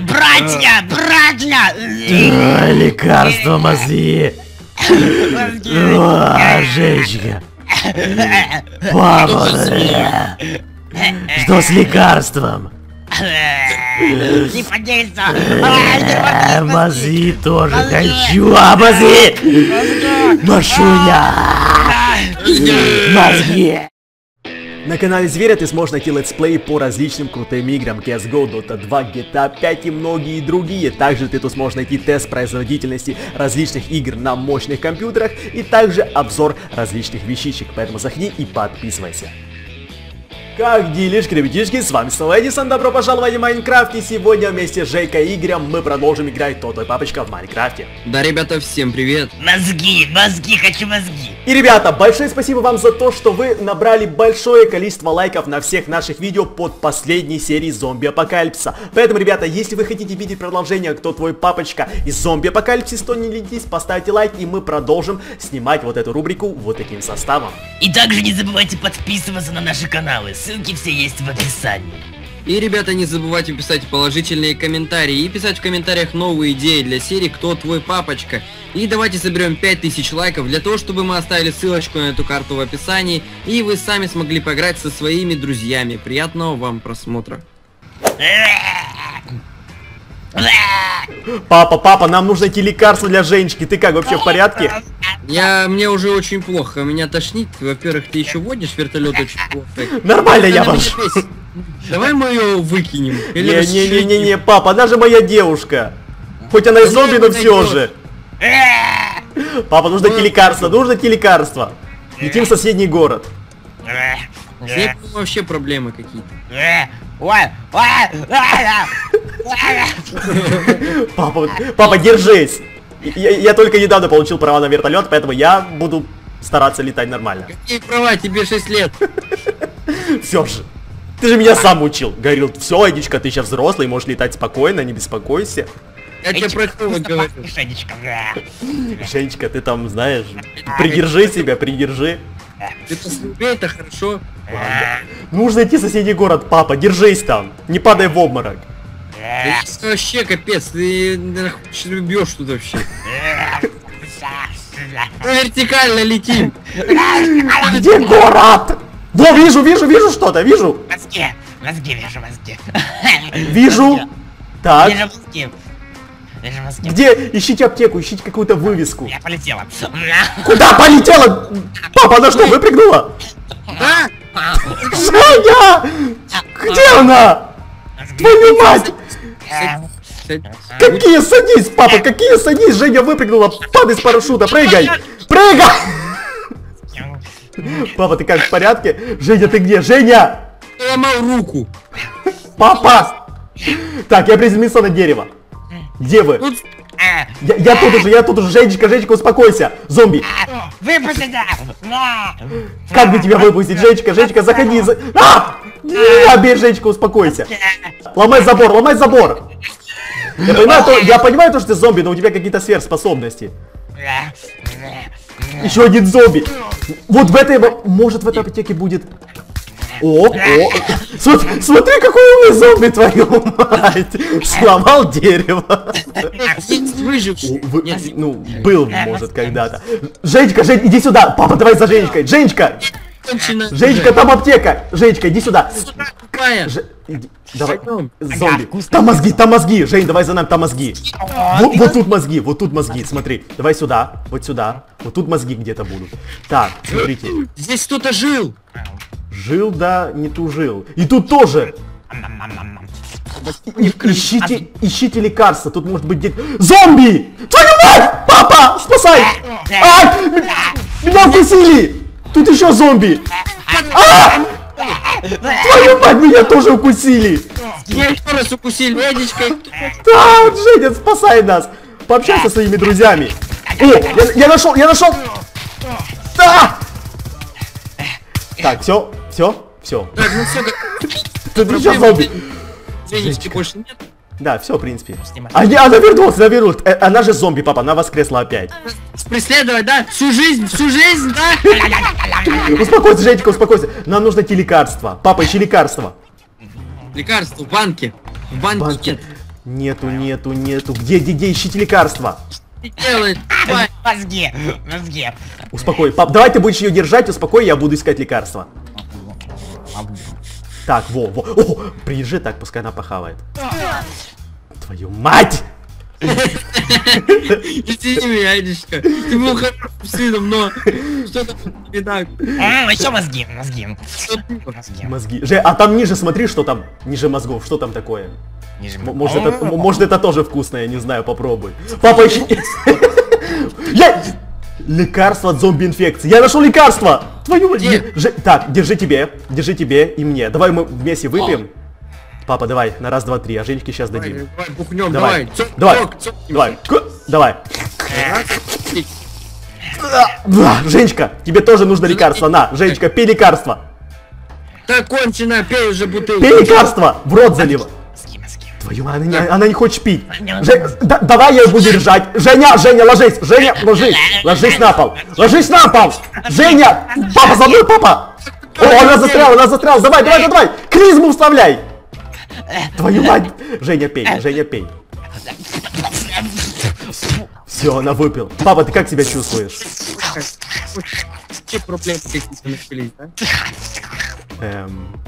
Братья, братья! А, Лекарство мозги. А, Женечка. Папа. Что с лекарством? Не подействовал! Подействовал! Мозги тоже хочу. А, мозги! Машуня! Мозги! На канале Зверя ты сможешь найти летсплеи по различным крутым играм CSGO, Dota 2, GTA 5 и многие другие. Также ты тут сможешь найти тест производительности различных игр на мощных компьютерах и также обзор различных вещичек, поэтому заходи и подписывайся. Как делишки, ребятишки, с вами снова Эдисон, добро пожаловать в Майнкрафт, и сегодня вместе с Жейкой и Игорем мы продолжим играть Тото и Папочка в Майнкрафте. Да, ребята, всем привет. Мозги, мозги, хочу мозги! И, ребята, большое спасибо вам за то, что вы набрали большое количество лайков на всех наших видео под последней серией Зомби Апокалипсиса. Поэтому, ребята, если вы хотите видеть продолжение «Кто твой папочка» из Зомби Апокалипсис, то не ленитесь, поставьте лайк, и мы продолжим снимать вот эту рубрику вот таким составом. И также не забывайте подписываться на наши каналы, ссылки все есть в описании. И, ребята, не забывайте писать положительные комментарии и писать в комментариях новые идеи для серии «Кто твой папочка?». И давайте соберем 5000 лайков для того, чтобы мы оставили ссылочку на эту карту в описании, и вы сами смогли поиграть со своими друзьями. Приятного вам просмотра. Папа, папа, нам нужно найти лекарство для Женечки, ты как, вообще в порядке? Я, мне уже очень плохо, меня тошнит. Во-первых, ты еще водишь вертолет очень плохо. Нормально я ваш. бесит. Давай мы ее выкинем. Не-не-не-не, папа, она же моя девушка. Хоть она и зомби, но все же. Папа, нужно найти лекарство, нужно найти лекарство. Летим в соседний город. Ней вообще проблемы какие-то. Папа, папа, держись. Я, я только недавно получил права на вертолет, поэтому я буду стараться летать нормально. Какие права, тебе 6 лет. Все же. Ты же меня сам учил. Говорил, все, Эдичка, ты сейчас взрослый, можешь летать спокойно, не беспокойся. Я тебе про это говорю. Женечка, ты там, знаешь, придержи себя, придержи. Ты это хорошо. Нужно идти в соседний город, папа, держись там. Не падай в обморок. Ты вообще капец, ты нахуй бьешь тут вообще. Вертикально летим. Где город? Во, вижу, вижу, вижу что-то, вижу. Мозги, мозги, вижу мозги. Вижу. Так, Вижу мозги. Вижу мозги. где? Ищите аптеку, ищите какую-то вывеску. Я полетела. Куда полетела? Папа, она что, выпрыгнула? А? Женя! Где она? Твою мать! Какие садись, папа, какие садись? Женя выпрыгнула, падай с парашюта, прыгай! Прыгай! Папа, ты как, в порядке? Женя, ты где? Женя! Я ломал руку. Папа! Так, я приземлился на дерево. Где вы? Тут Я, я тут уже, я тут уже. Женечка, Женечка, успокойся. Зомби. Выпустите! На! Как бы тебя выпустить, Женечка? Женечка, заходи. За... А! Бей, Женечка, успокойся. Ломай забор, ломай забор. Я понимаю, то, я понимаю то, что ты зомби, но у тебя какие-то сверхспособности. Еще один зомби. Вот в этой, может в этой аптеке будет... О, о, смотри, смотри, какой умный зомби, твою мать. Сломал дерево. Вы- ну, был, может, когда-то. Женечка, Жень, иди сюда. Папа, давай за Женечкой. Женечка, кончено. Женечка, там аптека. Женечка, иди сюда. Ж- иди, давай. Пойдем. Зомби. Там мозги, там мозги. Жень, давай за нами, там мозги. Вот, вот тут мозги, вот тут мозги, смотри. Давай сюда, вот сюда. Вот тут мозги где-то будут. Так, смотрите. Здесь кто-то жил. Жил, да, не тужил. И тут тоже. И- ищите, ищите лекарства. Тут может быть где Зомби! Твою мать! Папа! Спасай! А! Меня укусили! Тут еще зомби! А! Твою мать, меня тоже укусили! Я еще раз укусил Эдичкой. Да, Женя, спасай нас! Пообщайся со своими друзьями. О, я, я нашел, я нашел! Да! Так, все, все, все. Так, ну все, Тут еще зомби. Денежки больше нет. Да, все, в принципе. Снимай. А она вернулась, она вернулась. Э, Она же зомби, папа, она воскресла опять. Преследовать, да? Всю жизнь, всю жизнь, да? Успокойся, Женечка, успокойся. Нам нужно те лекарства. Папа, ищи лекарства. Лекарство в банке. В банке Банки. нет. Нету, нету, нету. Где, где, где, ищите лекарства? Делает? Мозги, мозги. Успокой. Пап, давай ты будешь ее держать, успокой, я буду искать лекарства. Так, во, во. О, приезжай так, пускай она похавает. Твою мать! Извини меня, Эдичка. Ты был хорошим сыном, но что-то не так. М, Еще мозги, мозги. Мозги. Мозги. Же, а там ниже смотри, что там, ниже мозгов, что там такое. Ниже Может это, м- может это тоже вкусно, я не знаю, попробуй. Папа, ищи... Я... Лекарство от зомби-инфекции. Я нашел лекарство! Твою мать! Так, держи тебе, держи тебе и мне. Давай мы вместе выпьем. Папа, давай, на раз, два, три, а Женечке сейчас Давай, дадим. давай, бухнем, Давай, давай. Цок, давай, цок, давай, давай. Три. Да, Женечка, тебе тоже нужно лекарство. На, Женечка, пей лекарство. Так кончено, пей уже бутылку. Пей лекарство! В рот залива. Твою мать, она, не- она не хочет пить. Не, Же- да- давай я ее буду держать. Женя, Женя, ложись. Женя, ложись. Ложись на пол. Ложись на пол. Женя, папа, за мной, папа. О, она застряла, она застряла. Давай, давай, давай, давай. Клизму вставляй. Твою мать. Женя, пей, Женя, пей. Все, она выпила. Папа, ты как себя чувствуешь? Какие проблемы какие-то начались, да? Эм,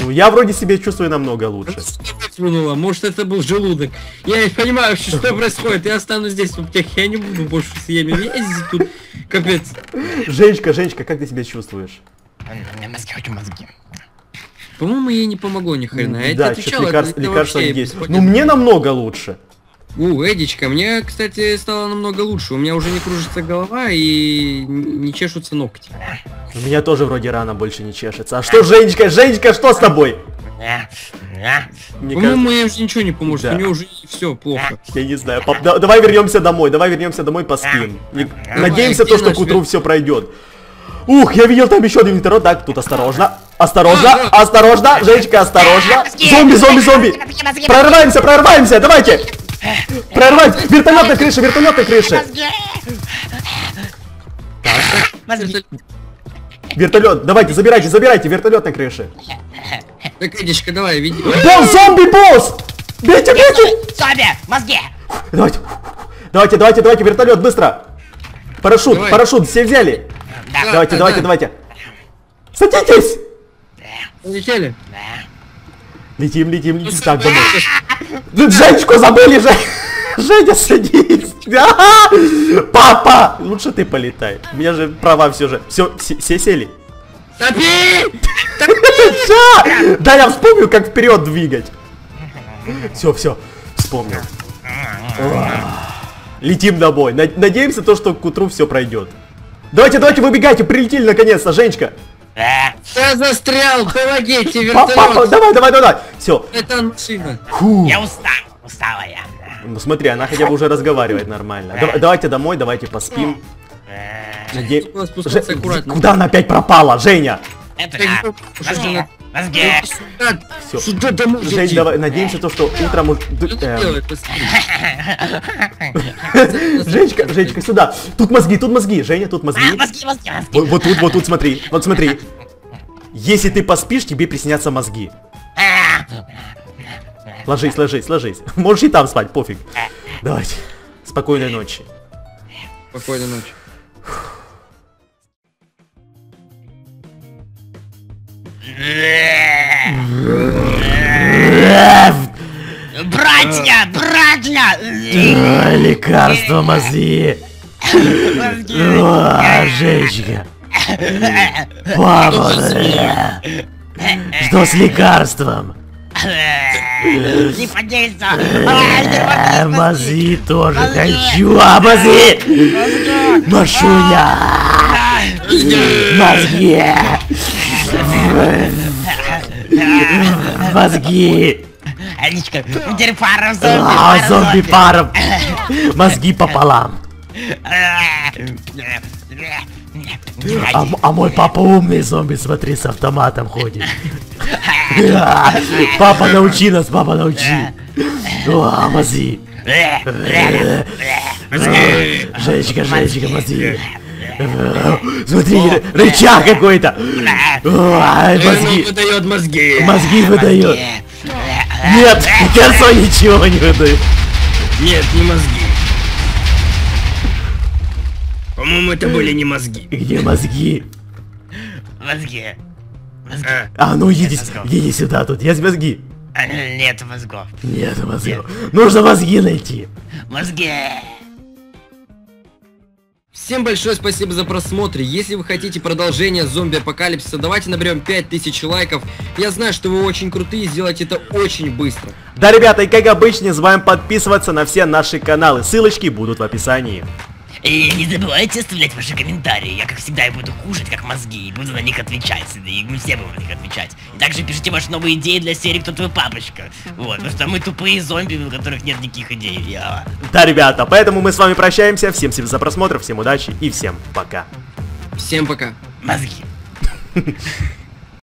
Ну, я вроде себя чувствую намного лучше. Вынула. Может это был желудок. Я не понимаю, что происходит. Я останусь здесь в аптеке. Я не буду больше с еми ездить тут. Капец. Женечка, Женечка, как ты себя чувствуешь? Мозги, хочу мозги. По-моему, ей не помогло ни хрена. Я тебе Да, отвечал, это- лекарств, это лекарства есть. Ну, мне намного лучше. У, Эдичка, мне, кстати, стало намного лучше. У меня уже не кружится голова и не чешутся ногти. У меня тоже вроде рана больше не чешется. А что, Женечка, Женечка, что с тобой? По-моему, ей уже ничего не поможет. Да. У нее уже все плохо. Я не знаю. Пап, да- давай вернемся домой, давай вернемся домой, поспим. И надеемся, то, что к утру вер- все пройдет. Ух, я видел там еще один винтород. Так, тут осторожно. Осторожно, А, осторожно, Женечка, осторожно. Мозги. Зомби, зомби, зомби. Прорываемся, прорываемся, давайте. Прорываемся. Вертолет на крыше, вертолет на крыше. Вертолет, давайте, забирайте, забирайте, вертолет на крыше. Так, Эдичка, давай, веди. Босс, зомби, босс! Бейте, бейте! Зомби, мозги. Давайте, давайте, давайте, давайте, вертолет, быстро! Парашют, Давай. парашют, все взяли? Да, Давайте, да, давайте, да. давайте. Садитесь! Полетели? Летим, летим, летим. Ну, Так. Ну, Женечку забыли, Жень. Женя, садись. Папа! Лучше ты полетай. У меня же права все же. Все, все сели. Топи! Ща! Да, я вспомню, как вперед двигать. Все, все, вспомнил. Летим домой. Над- Надеемся, то, что к утру все пройдет. Давайте, давайте, выбегайте, прилетели наконец-то, Женечка. Э, Я застрял, помогите, Папа, папа, вертолет! давай, давай, давай. Все. Это машина. Фу. Я устал, устала я. Ну смотри, она хотя бы уже разговаривает нормально. Да- давайте домой, давайте поспим. Э, Наде- аккуратно. Куда она опять пропала, Женя? Это что Мозги, мозги. Всё. сюда домой Жень, лети. давай, надеемся, то, что утром... Что ты эм. Женечка, Женечка, сюда. Тут мозги, тут мозги. Женя, тут А, мозги. мозги, мозги, мозги. Вот, вот тут, вот тут, смотри. Вот смотри. Если ты поспишь, тебе приснятся мозги. Ложись, ложись, ложись. Можешь и там спать, пофиг. Давайте. Спокойной ночи. Спокойной ночи. Братья, братья! А, Лекарство мозги. Мозги. А, Женечка. Папа. Что с лекарством? Не подействовал. Мозги тоже хочу. А, мозги. Машуня. Мозги. Мозги. Анечка, теперь пара зомби, А, пара зомби паром. Мозги пополам. А, а мой папа умный зомби, смотри, с автоматом ходит. Папа, научи нас, папа, научи. О, мозги. Э, э, э, Женечка, Женечка, мозги. Смотри, рычаг какой-то. Мозги. мозги. Мозги выдает. Э, Нет, кольцо ничего не выдает. Нет, не мозги. По-моему, это были не мозги. Где мозги? Мозги. Мозги. А, А ну иди, иди сюда, тут есть мозги. А, Нет мозгов. Нет мозгов. Нужно мозги найти. Мозги. Всем большое спасибо за просмотр. Если вы хотите продолжение зомби-апокалипсиса, давайте наберем 5000 лайков. Я знаю, что вы очень крутые, сделайте это очень быстро. Да, ребята, и как обычно, не забываем подписываться на все наши каналы. Ссылочки будут в описании. И не забывайте оставлять ваши комментарии. Я, как всегда, и буду кушать, как мозги, и буду на них отвечать. И мы все будем на них отвечать. И также пишите ваши новые идеи для серии «Кто твой папочка?». Вот, потому что мы тупые зомби, у которых нет никаких идей. Я... Да, ребята, поэтому мы с вами прощаемся. Всем спасибо за просмотр, всем удачи и всем пока. Всем пока. Мозги.